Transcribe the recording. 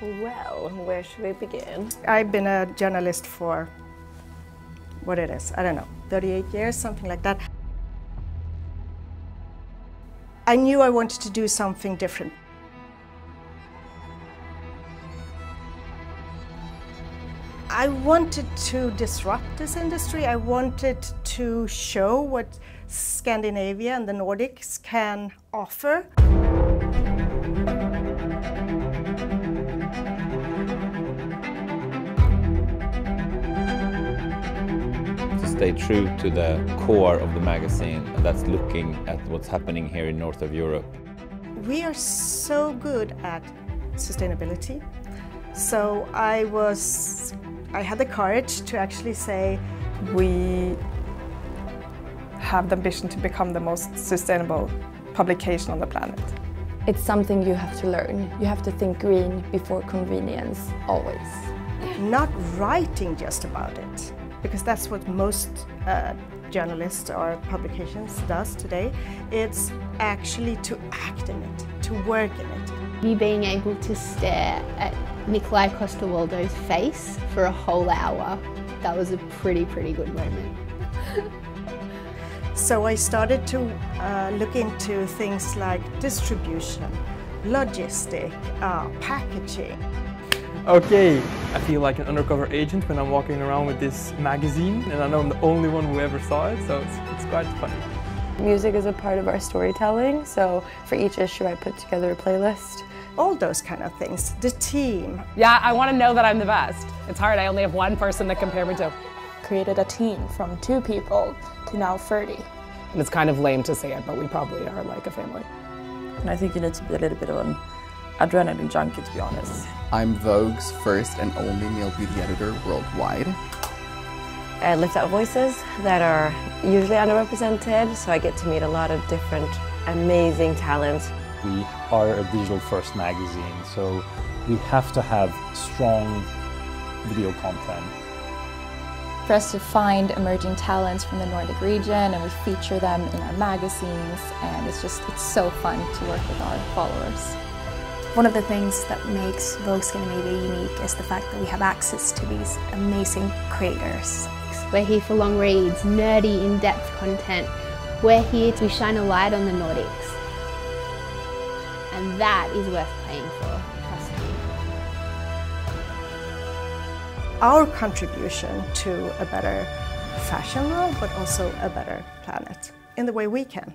Well, where should we begin? I've been a journalist for what it is, I don't know, 38 years, something like that. I knew I wanted to do something different. I wanted to disrupt this industry. I wanted to show what Scandinavia and the Nordics can offer. Stay true to the core of the magazine, and that's looking at what's happening here in north of Europe. We are so good at sustainability. So I was, I had the courage to actually say, we have the ambition to become the most sustainable publication on the planet. It's something you have to learn. You have to think green before convenience, always. Not writing just about it, because that's what most uh, journalists or publications does today. It's actually to act in it, to work in it. Me being able to stare at Nikolai Coster-Waldau's face for a whole hour, that was a pretty, pretty good moment. so I started to uh, look into things like distribution, logistic, uh, packaging. Okay, I feel like an undercover agent when I'm walking around with this magazine and I know I'm the only one who ever saw it, so it's, it's quite funny. Music is a part of our storytelling, so for each issue I put together a playlist. All those kind of things, the team. Yeah, I want to know that I'm the best. It's hard, I only have one person to compare me to. Created a team from two people to now 30. And it's kind of lame to say it, but we probably are like a family. And I think you need to be a little bit of an adrenaline junkie, to be honest. I'm Vogue's first and only male beauty editor worldwide. I lift up voices that are usually underrepresented, so I get to meet a lot of different amazing talents. We are a digital first magazine, so we have to have strong video content. For us to find emerging talents from the Nordic region and we feature them in our magazines and it's just, it's so fun to work with our followers. One of the things that makes Vogue Scandinavia unique is the fact that we have access to these amazing creators. We're here for long reads, nerdy, in-depth content. We're here to shine a light on the Nordics. And that is worth paying for, trust me. Our contribution to a better fashion world, but also a better planet in the way we can.